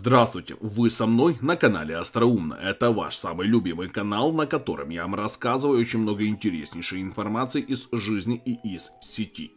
Здравствуйте, вы со мной на канале Остроумно. Это ваш самый любимый канал, на котором я вам рассказываю очень много интереснейшей информации из жизни и из сети.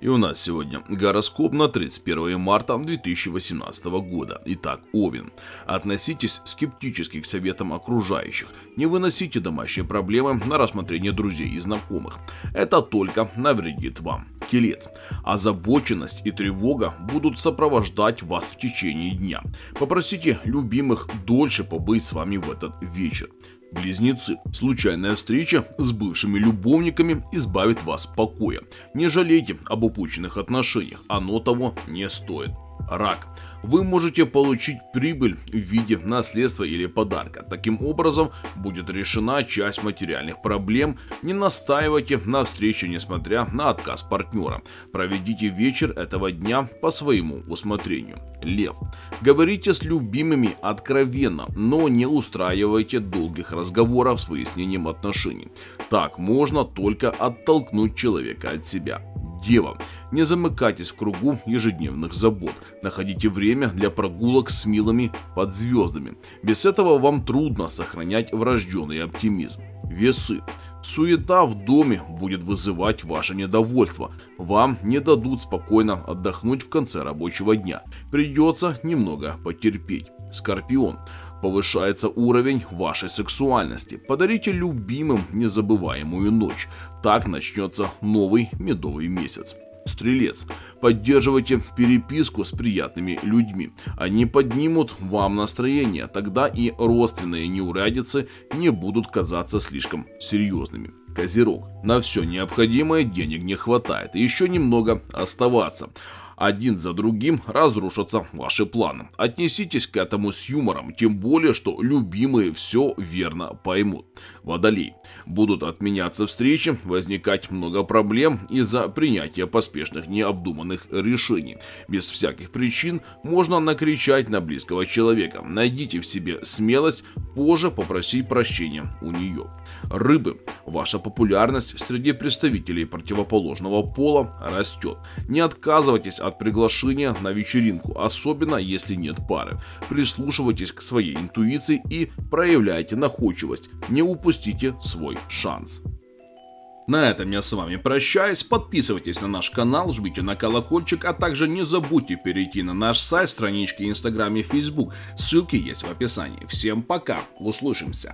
И у нас сегодня гороскоп на 31 марта 2018 года. Итак, Овен. Относитесь скептически к советам окружающих. Не выносите домашние проблемы на рассмотрение друзей и знакомых. Это только навредит вам. Телец. Озабоченность и тревога будут сопровождать вас в течение дня. Попросите любимых дольше побыть с вами в этот вечер. Близнецы. Случайная встреча с бывшими любовниками избавит вас покоя. Не жалейте об упущенных отношениях, оно того не стоит. Рак. Вы можете получить прибыль в виде наследства или подарка. Таким образом, будет решена часть материальных проблем. Не настаивайте на встрече, несмотря на отказ партнера. Проведите вечер этого дня по своему усмотрению. Лев. Говорите с любимыми откровенно, но не устраивайте долгих разговоров с выяснением отношений. Так можно только оттолкнуть человека от себя. Дева. Не замыкайтесь в кругу ежедневных забот. Находите время для прогулок с милыми под звездами. Без этого вам трудно сохранять врожденный оптимизм. Весы. Суета в доме будет вызывать ваше недовольство. Вам не дадут спокойно отдохнуть в конце рабочего дня. Придется немного потерпеть. Скорпион. Повышается уровень вашей сексуальности. Подарите любимым незабываемую ночь. Так начнется новый медовый месяц. Стрелец. Поддерживайте переписку с приятными людьми. Они поднимут вам настроение, тогда и родственные неурядицы не будут казаться слишком серьезными. Козерог. На все необходимое денег не хватает, еще немного оставаться один за другим разрушатся ваши планы. Отнеситесь к этому с юмором, тем более, что любимые все верно поймут. Водолей. Будут отменяться встречи, возникать много проблем из-за принятия поспешных необдуманных решений. Без всяких причин можно накричать на близкого человека. Найдите в себе смелость позже попросить прощения у нее. Рыбы. Ваша популярность среди представителей противоположного пола растет. Не отказывайтесь от приглашения на вечеринку, особенно если нет пары. Прислушивайтесь к своей интуиции и проявляйте находчивость. Не упустите свой шанс. На этом я с вами прощаюсь. Подписывайтесь на наш канал, жмите на колокольчик, а также не забудьте перейти на наш сайт, странички Инстаграм и Фейсбук. Ссылки есть в описании. Всем пока, услышимся.